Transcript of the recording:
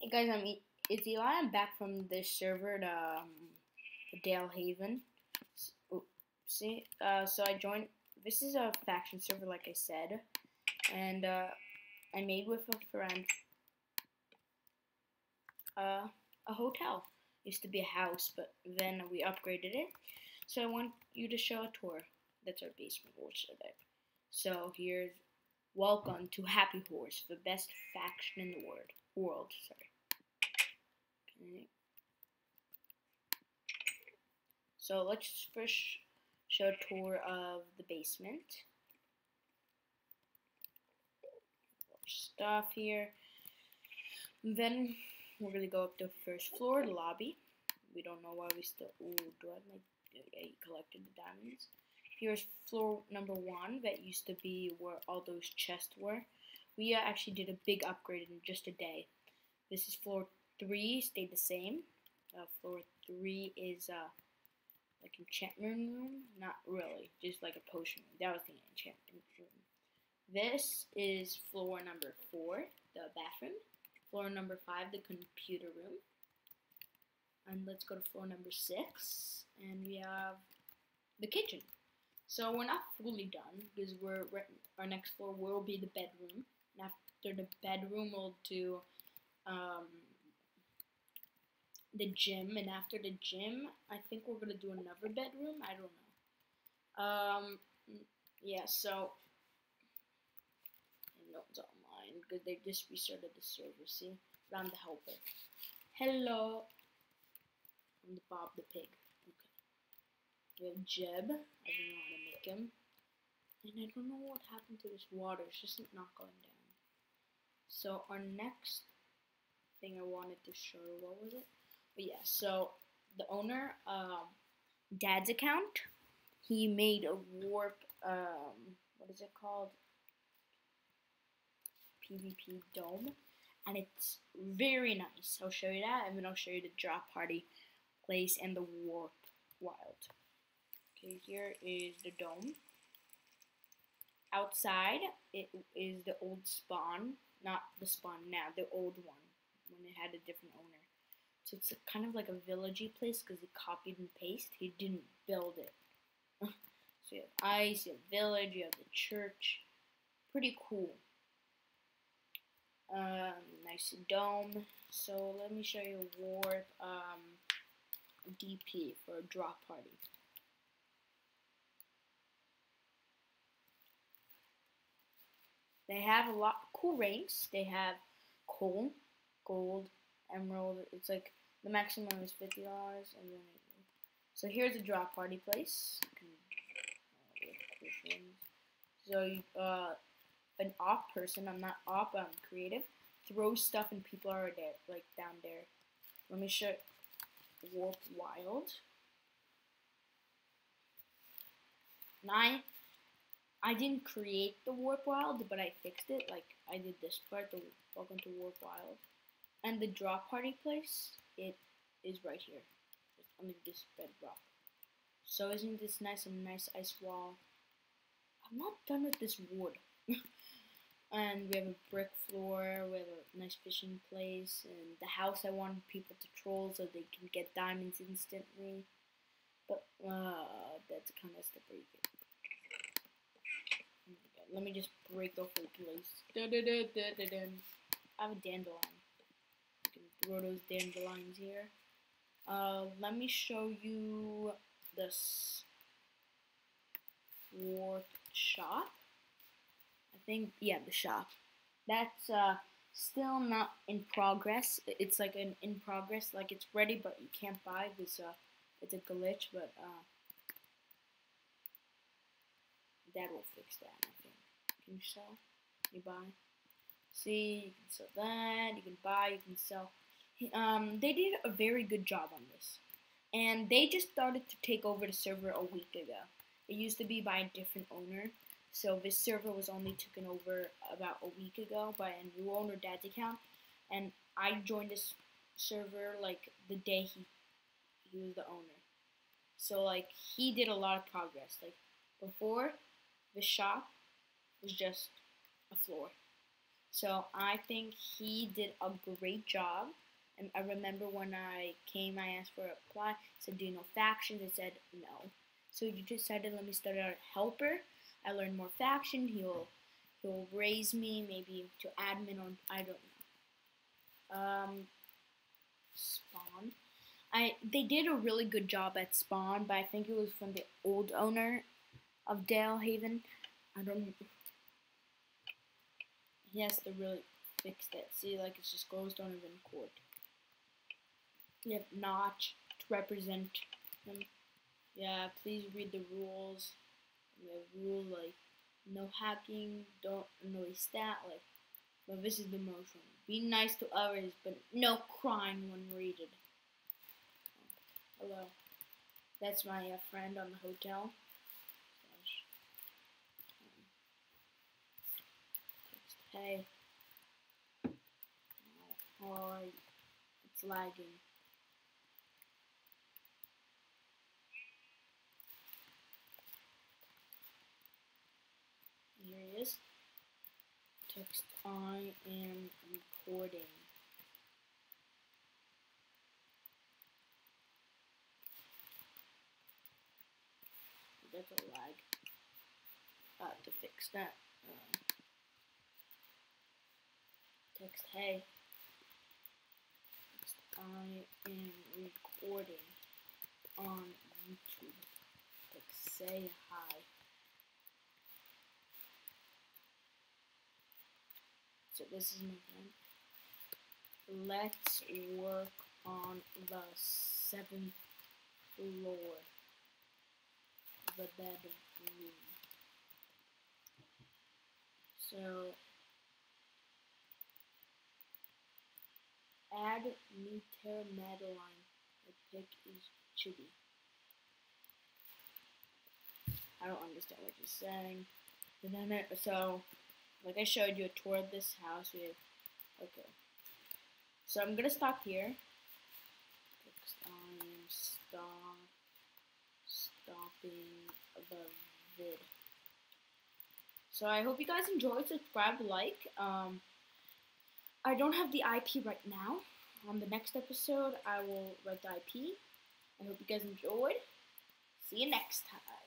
Hey guys, I'm e- it's Eli. I'm back from this server at um, Dale Haven. S- oh, See, uh, so I joined. This is a faction server, like I said, and uh, I made with a friend uh, a hotel. Used to be a house, but then we upgraded it. So I want you to show a tour. That's our basement, which is. So here's welcome to Happy Horse, the best faction in the world. World, sorry. Okay. So let's first show a tour of the basement. Stuff here. Then we're gonna go up to the first floor, lobby. We don't know why we still. Ooh, do I my? Yeah, you collected the diamonds. Here's floor number one that used to be where all those chests were. We uh, actually did a big upgrade in just a day. This is floor three, stayed the same. Uh, floor three is uh, like enchantment room. Not really, just like a potion room. That was the enchantment room. This is floor number four, the bathroom. Floor number five, the computer room. And let's go to floor number six, and we have the kitchen. So we're not fully done because we're our next floor will be the bedroom. And after the bedroom, we'll do um, the gym, and after the gym, I think we're gonna do another bedroom. I don't know. Um, yeah. So no, all mine because they just restarted the server. See, but I'm the helper. Hello. I'm the Bob the pig. We have Jeb. I don't know how to make him. And I don't know what happened to this water. It's just not going down. So our next thing I wanted to show, what was it? But yeah, so the owner, um, dad's account, he made a warp, um, what is it called? PvP dome. And it's very nice. I'll show you that, and then I'll show you the drop party place and the warp wild. Okay, here is the dome. Outside, it is the old spawn, not the spawn now, the old one, when it had a different owner. So it's kind of like a villagey place because he copied and pasted. He didn't build it. so you have ice, you have village, you have the church. Pretty cool. Um, nice dome. So let me show you warp um, DP for a drop party. They have a lot cool ranks. They have coal, gold, emerald. It's like the maximum is fifty dollars, and then so here's a drop party place. So uh, an op person, I'm not op, I'm creative, Throw stuff and people are there, like down there. Let me show Warp Wild. And I, didn't create the Warp Wild, but I fixed it. Like I did this part, the Welcome to Warp Wild, and the drop party place. It is right here, under this bedrock. So isn't this nice and nice ice wall? I'm not done with this wood. and we have a brick floor, we have a nice fishing place, and the house I wanted people to troll so they can get diamonds instantly. But uh, that's kind of get. Let me just break off the whole place. I have a dandelion. You can throw those dandelions here. Uh, let me show you this warp shop. I think, yeah, the shop. That's uh, still not in progress. It's like an in progress, like it's ready, but you can't buy this. Uh, it's a glitch, but uh, that will fix that. Can you sell? You buy. See, you can sell that. You can buy. You can sell. Um, they did a very good job on this, and they just started to take over the server a week ago. It used to be by a different owner, so this server was only taken over about a week ago by a new owner, Dad's account, and I joined this server like the day he he was the owner. So like he did a lot of progress. Like before, the shop was just a floor. So I think he did a great job. And I remember when I came, I asked for a reply. said, "Do you know factions?" I said, "No." So you decided, let me start out a helper. I learned more faction. He'll he'll raise me maybe to admin or I don't know. Um, spawn. I they did a really good job at spawn, but I think it was from the old owner of Dale Haven. I don't. He has to really fix that. See, like it's just goes down even court. You have notch to represent them. Yeah, please read the rules. The rule like no hacking, don't annoy stat like. But this is the most one. Be nice to others, but no crying when raided. Hello. That's my uh, friend on the hotel. Hey. Oh, it's lagging. Here it is. Text I am recording. That's a lag. I have to fix that. Uh, text hey. I am recording on YouTube. Text say hi. So this is my plan. Let's work on the seventh floor. The bedroom. So add meter Madeline. The pick is chibi. I don't understand what you're saying. So like I showed you a tour of this house. We have okay. So I'm gonna stop here. I am stop stopping the vid. So I hope you guys enjoyed. Subscribe, like. Um, I don't have the IP right now. On the next episode, I will write the IP. I hope you guys enjoyed. See you next time.